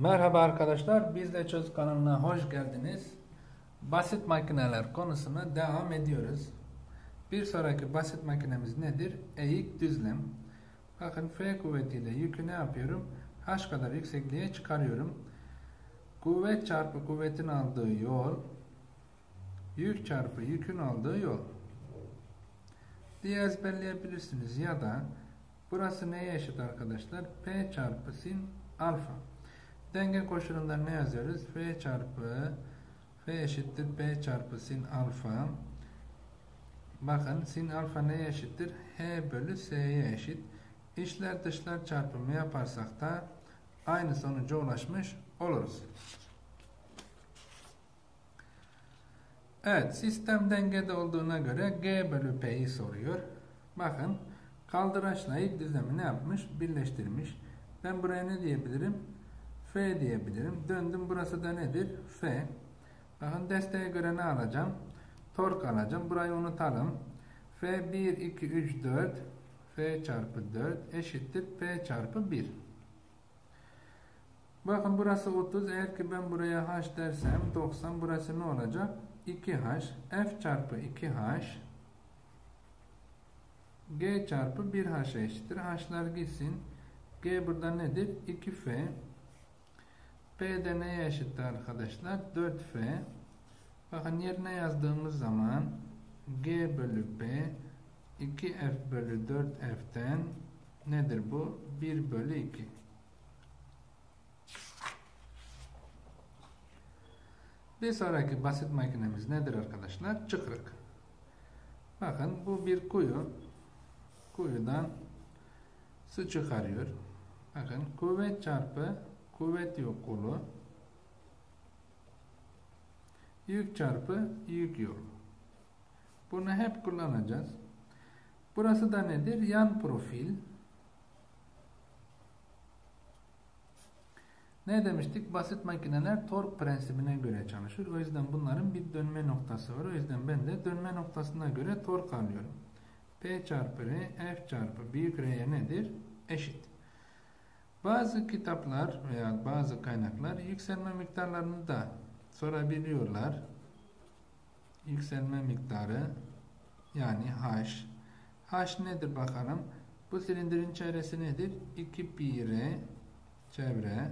Merhaba arkadaşlar, biz de Çöz kanalına hoş geldiniz. Basit makineler konusuna devam ediyoruz. Bir sonraki basit makinemiz nedir? Eğik düzlem. Bakın F kuvvetiyle yükü ne yapıyorum? H kadar yüksekliğe çıkarıyorum. Kuvvet çarpı kuvvetin aldığı yol, yük çarpı yükün aldığı yol diye ezberleyebilirsiniz ya da burası neye eşit arkadaşlar? P çarpı sin alfa. Denge koşulunda ne yazıyoruz? F çarpı F eşittir P çarpı sin alfa. Bakın sin alfa neye eşittir? H bölü S'ye eşit. İçler dışlar çarpımı yaparsak da aynı sonuca ulaşmış oluruz. Evet, sistem dengede olduğuna göre G bölü P'yi soruyor. Bakın, kaldıraçla ilk düzlemi ne yapmış? Birleştirmiş. Ben buraya ne diyebilirim? F diyebilirim. Döndüm, burası da nedir? F. Bakın desteğe göre ne alacağım? Tork alacağım. Burayı unutalım. F 1, 2, 3, 4. F çarpı 4 eşittir P çarpı 1. Bakın burası 30. Eğer ki ben buraya H dersem 90. Burası ne olacak? 2H. F çarpı 2H. G çarpı 1H eşittir. H'lar gitsin. G burada nedir? 2F. P de neye eşittir arkadaşlar? 4F. Bakın yerine yazdığımız zaman G bölü P 2F bölü 4F'ten nedir bu? 1 bölü 2. Bir sonraki basit makinemiz nedir arkadaşlar? Çıkrık. Bakın bu bir kuyu. Kuyudan su çıkarıyor. Bakın kuvvet çarpı kuvvet yok kolu. Yük çarpı yük yolu. Bunu hep kullanacağız. Burası da nedir? Yan profil. Ne demiştik? Basit makineler tork prensibine göre çalışır. O yüzden bunların bir dönme noktası var. O yüzden ben de dönme noktasına göre tork alıyorum. P çarpı R, F çarpı büyük R'ye nedir? Eşit. Bazı kitaplar veya bazı kaynaklar yükselme miktarlarını da sorabiliyorlar. Yükselme miktarı yani H. H nedir bakalım? Bu silindirin çevresi nedir? 2 pi R çevre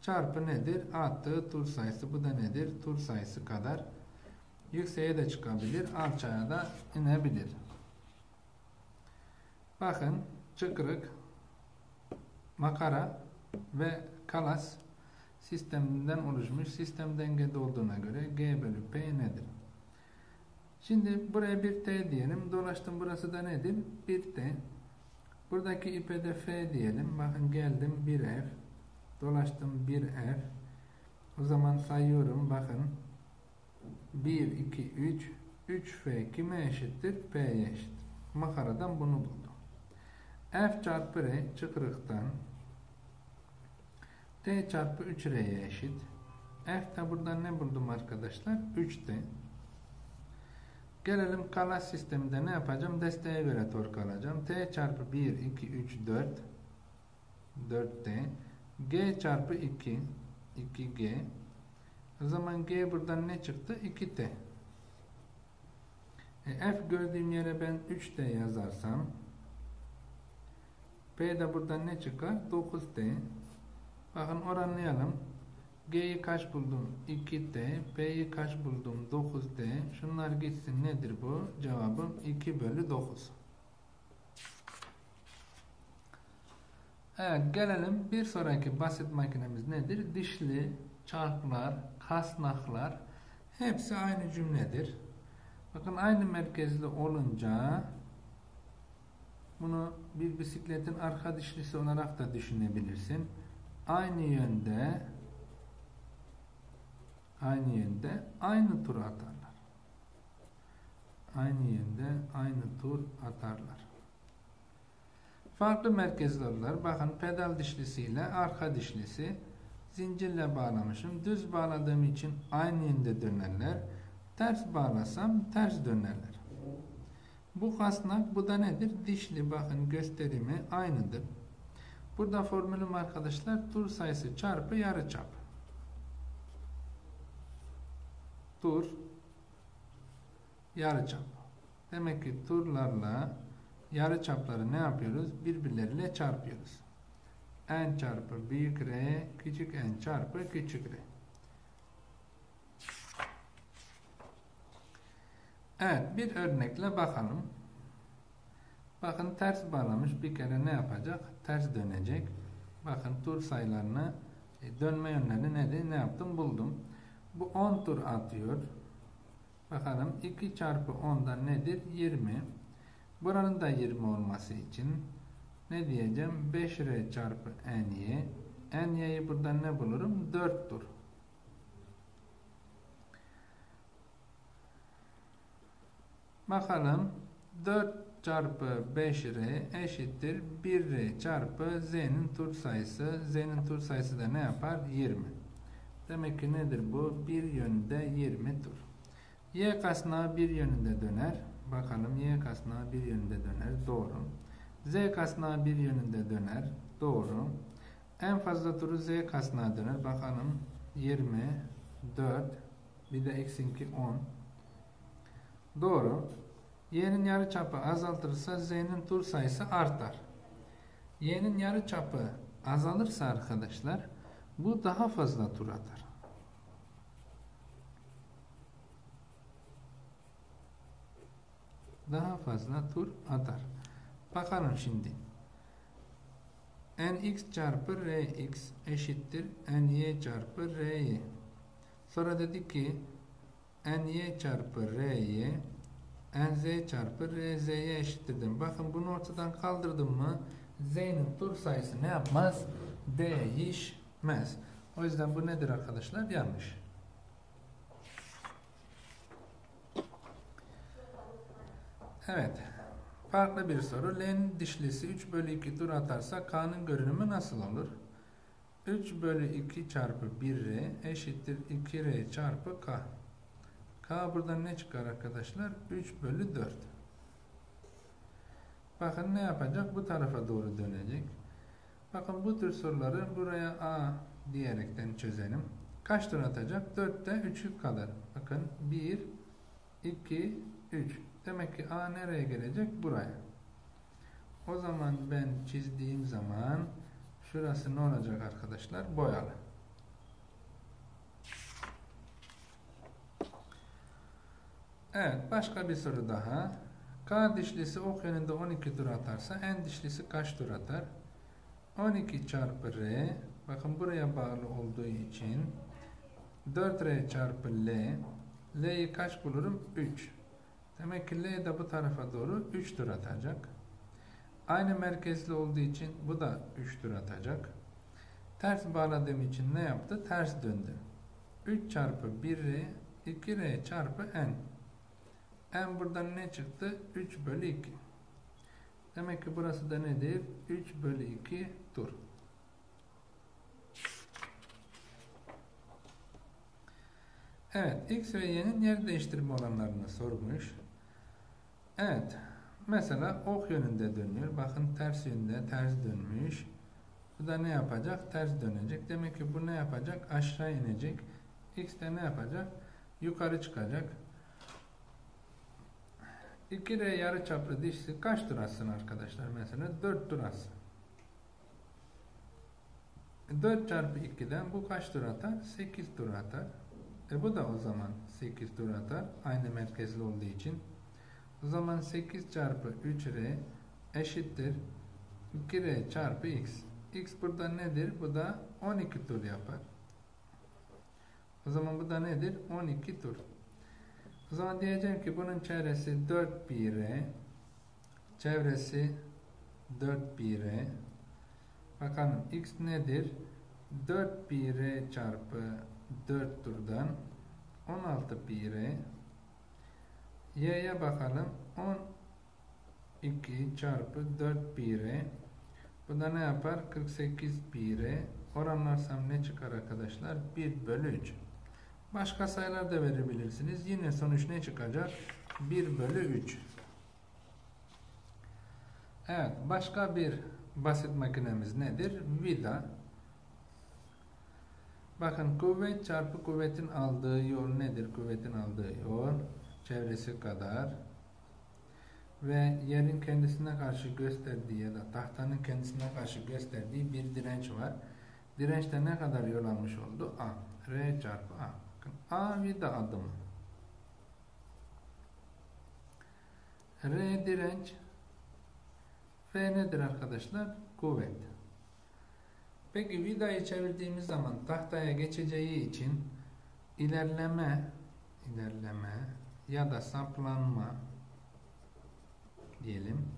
çarpı nedir? Attığı tur sayısı. Bu da nedir? Tur sayısı kadar. Yükseğe de çıkabilir. Alçaya da inebilir. Bakın çıkrık, makara ve kalas sisteminden oluşmuş. Sistem dengede olduğuna göre G bölü P nedir? Şimdi buraya bir T diyelim. Dolaştım burası da nedir? Bir T. Buradaki ipe de F diyelim. Bakın geldim bir F. Dolaştım bir F. O zaman sayıyorum. Bakın. 1, 2, 3. 3F kime eşittir? P'ye eşit. Makaradan bunu buldum. F çarpı R çıkırıktan T çarpı 3R'ye eşit. F de buradan ne buldum arkadaşlar? 3T. Gelelim kalas sisteminde ne yapacağım? Desteğe göre tork alacağım. T çarpı 1, 2, 3, 4. 4T. G çarpı 2. 2G. O zaman G buradan ne çıktı? 2T. E, F gördüğüm yere ben 3T yazarsam P de buradan ne çıkar? 9T. Bakın oranlayalım. G'yi kaç buldum? 2T. P'yi kaç buldum? 9T. Şunlar gitsin. Nedir bu? Cevabım 2 bölü 9. Evet gelelim bir sonraki basit makinemiz nedir? Dişli, çarklar, kasnaklar hepsi aynı cümledir. Bakın aynı merkezli olunca bunu bir bisikletin arka dişlisi olarak da düşünebilirsin. Aynı yönde aynı yönde aynı tur atarlar. Aynı yönde aynı tur atarlar. Farklı merkezli olurlar. Bakın pedal dişlisiyle arka dişlisi zincirle bağlamışım. Düz bağladığım için aynı yönde dönerler. Ters bağlasam ters dönerler. Bu kasnak bu da nedir? Dişli bakın gösterimi aynıdır. Burada formülüm arkadaşlar tur sayısı çarpı yarıçap. Tur yarıçap. Demek ki turlarla yarıçapları ne yapıyoruz? Birbirleriyle çarpıyoruz. n çarpı büyük r küçük n çarpı küçük r. Evet bir örnekle bakalım. Bakın ters bağlamış bir kere ne yapacak? Ters dönecek. Bakın tur sayılarını e, dönme yönleri nedir? Ne yaptım? Buldum. Bu 10 tur atıyor. Bakalım 2 çarpı 10'dan nedir? 20. Buranın da 20 olması için ne diyeceğim? 5R çarpı NY. NY'yi buradan ne bulurum? 4 tur. Bakalım 4 çarpı 5R eşittir 1R çarpı Z'nin tur sayısı. Z'nin tur sayısı da ne yapar? 20. Demek ki nedir bu? Bir yönde 20 tur. Y kasnağı bir yönünde döner. Bakalım Y kasnağı bir yönünde döner. Doğru. Z kasnağı bir yönünde döner. Doğru. En fazla turu Z kasnağı döner. Bakalım 20, 4, bir de eksi 2, 10. Doğru. Y'nin yarıçapı azaltırsa Z'nin tur sayısı artar. Y'nin yarıçapı azalırsa arkadaşlar bu daha fazla tur atar. Daha fazla tur atar. Bakalım şimdi. nx çarpı rx eşittir ny çarpı ry. Sonra dedi ki ny çarpı ry nz çarpı rz'ye eşittirdim. Bakın bunu ortadan kaldırdım mı z'nin tur sayısı ne yapmaz? Değişmez. O yüzden bu nedir arkadaşlar? Yanlış. Evet. Farklı bir soru. L'nin dişlisi 3 bölü 2 tur atarsa K'nın görünümü nasıl olur? 3 bölü 2 çarpı 1R eşittir 2R çarpı K. K buradan ne çıkar arkadaşlar? 3 bölü 4. Bakın ne yapacak? Bu tarafa doğru dönecek. Bakın bu tür soruları buraya A diyerekten çözelim. Kaç tur atacak? 4'te 3'ü kadar. Bakın 1, 2, 3. Demek ki A nereye gelecek? Buraya. O zaman ben çizdiğim zaman şurası ne olacak arkadaşlar? Boyalı. Evet. Başka bir soru daha. K dişlisi ok yönünde 12 tur atarsa N dişlisi kaç tur atar? 12 çarpı R bakın buraya bağlı olduğu için 4R çarpı L L'yi kaç bulurum? 3. Demek ki L de bu tarafa doğru 3 tur atacak. Aynı merkezli olduğu için bu da 3 tur atacak. Ters bağladığım için ne yaptı? Ters döndü. 3 çarpı 1R 2R çarpı N. N buradan ne çıktı? 3 bölü 2. Demek ki burası da nedir? 3 bölü 2 tur. Evet, X ve Y'nin yer değiştirme olanlarını sormuş. Evet, mesela ok yönünde dönüyor. Bakın ters yönde, ters dönmüş. Bu da ne yapacak? Ters dönecek. Demek ki bu ne yapacak? Aşağı inecek. X de ne yapacak? Yukarı çıkacak. 2R yarı çaplı dişli kaç tur atsın arkadaşlar? Mesela 4 tur atsın. 4 çarpı 2'den bu kaç tur atar? 8 tur atar. E bu da o zaman 8 tur atar. Aynı merkezli olduğu için. O zaman 8 çarpı 3R eşittir 2R çarpı X. X burada nedir? Bu da 12 tur yapar. O zaman bu da nedir? 12 tur. O zaman diyeceğim ki bunun çevresi 4 pi r, çevresi 4 pi r. Bakalım x nedir? 4 pi r çarpı 4 turdan 16 pi r. Y'ye bakalım. 12 çarpı 4 pi r. Bu da ne yapar? 48 pi r. Oranlarsam ne çıkar arkadaşlar? 1 bölü 3. Başka sayılar da verebilirsiniz. Yine sonuç ne çıkacak? 1 bölü 3. Evet. Başka bir basit makinemiz nedir? Vida. Bakın kuvvet çarpı kuvvetin aldığı yol nedir? Kuvvetin aldığı yol çevresi kadar ve yerin kendisine karşı gösterdiği ya da tahtanın kendisine karşı gösterdiği bir direnç var. Dirençte ne kadar yol almış oldu? A. R çarpı A. Bakın A vida adımı. R direnç. F nedir arkadaşlar? Kuvvet. Peki vidayı çevirdiğimiz zaman tahtaya geçeceği için ilerleme ilerleme ya da saplanma diyelim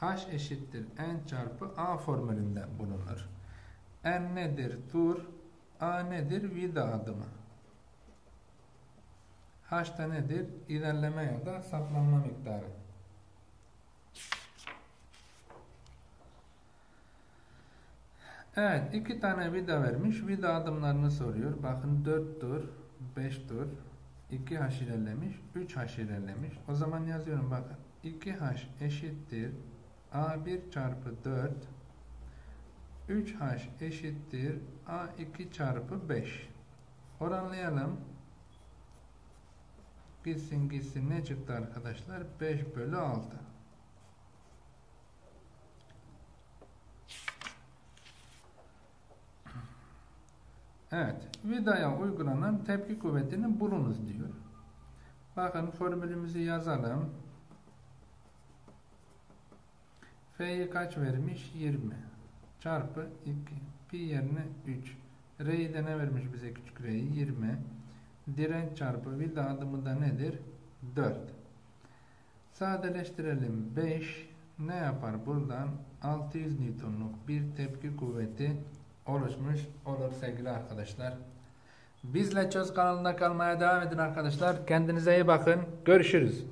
h eşittir n çarpı a formülünde bulunur. n nedir? Tur. a nedir? Vida adımı. H da nedir? İlerleme ya da saplanma miktarı. Evet, iki tane vida vermiş. Vida adımlarını soruyor. Bakın 4 tur, 5 tur, 2h ilerlemiş, 3h ilerlemiş. O zaman yazıyorum bakın. 2h eşittir a1 çarpı 4 3h eşittir a2 çarpı 5 oranlayalım gitsin gitsin ne çıktı arkadaşlar 5 bölü 6 Evet, vidaya uygulanan tepki kuvvetini bulunuz diyor. Bakın formülümüzü yazalım. F'yi kaç vermiş? 20. Çarpı 2. Pi yerine 3. R'yi de ne vermiş bize küçük R'yi? 20. Direnç çarpı vida adımı da nedir? 4. Sadeleştirelim. 5 ne yapar? Buradan 600 Newton'luk bir tepki kuvveti oluşmuş olur sevgili arkadaşlar. Bizle Çöz kanalında kalmaya devam edin arkadaşlar. Kendinize iyi bakın. Görüşürüz.